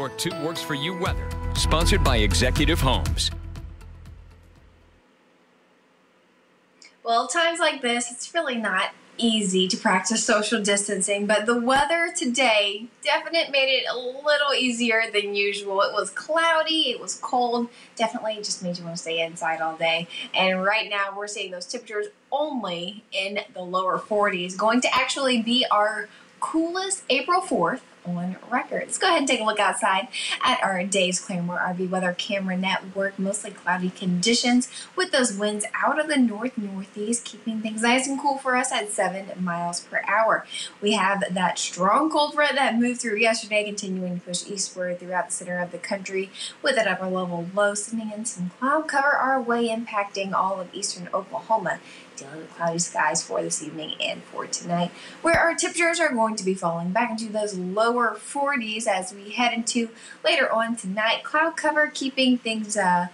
Your two works for you weather, sponsored by Executive Homes. Well, times like this, it's really not easy to practice social distancing, but the weather today definitely made it a little easier than usual. It was cloudy, it was cold, definitely just made you want to stay inside all day. And right now we're seeing those temperatures only in the lower 40s, going to actually be our coolest April 4th on record. Let's go ahead and take a look outside at our Dave's Claremore RV weather camera network. Mostly cloudy conditions with those winds out of the north northeast, keeping things nice and cool for us at 7 miles per hour. We have that strong cold front that moved through yesterday, continuing to push eastward throughout the center of the country with an upper level low sending in some cloud cover our way, impacting all of eastern Oklahoma dealing with cloudy skies for this evening and for tonight, where our temperatures are going to be falling back into those lower 40s as we head into later on tonight. Cloud cover keeping things uh,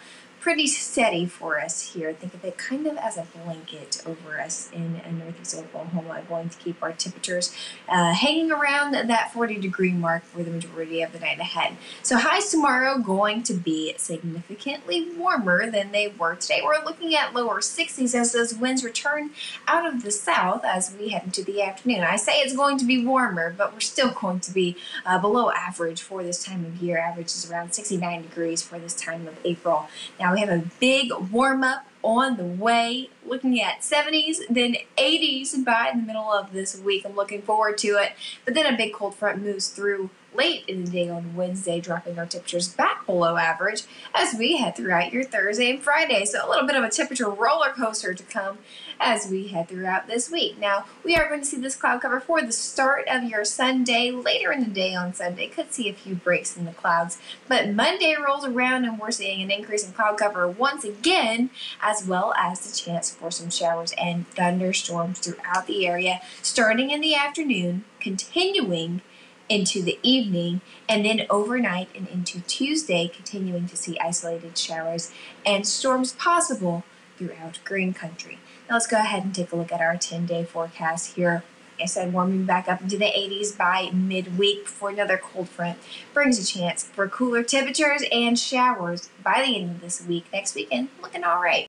pretty steady for us here. Think of it kind of as a blanket over us in northeast Oklahoma, going to keep our temperatures uh, hanging around that 40 degree mark for the majority of the night ahead. So highs tomorrow going to be significantly warmer than they were today. We're looking at lower 60s as those winds return out of the south as we head into the afternoon. I say it's going to be warmer, but we're still going to be uh, below average for this time of year. Average is around 69 degrees for this time of April. Now we have a big warm up on the way, looking at 70s, then 80s by the middle of this week. I'm looking forward to it. But then a big cold front moves through late in the day on Wednesday, dropping our temperatures back below average as we head throughout your Thursday and Friday. So a little bit of a temperature roller coaster to come as we head throughout this week. Now, we are going to see this cloud cover for the start of your Sunday. Later in the day on Sunday, could see a few breaks in the clouds. But Monday rolls around and we're seeing an increase in cloud cover once again, as well as the chance for some showers and thunderstorms throughout the area, starting in the afternoon, continuing into the evening, and then overnight and into Tuesday, continuing to see isolated showers and storms possible throughout Green Country. Now let's go ahead and take a look at our 10 day forecast here. I said warming back up into the 80s by midweek before another cold front brings a chance for cooler temperatures and showers by the end of this week. Next weekend, looking all right.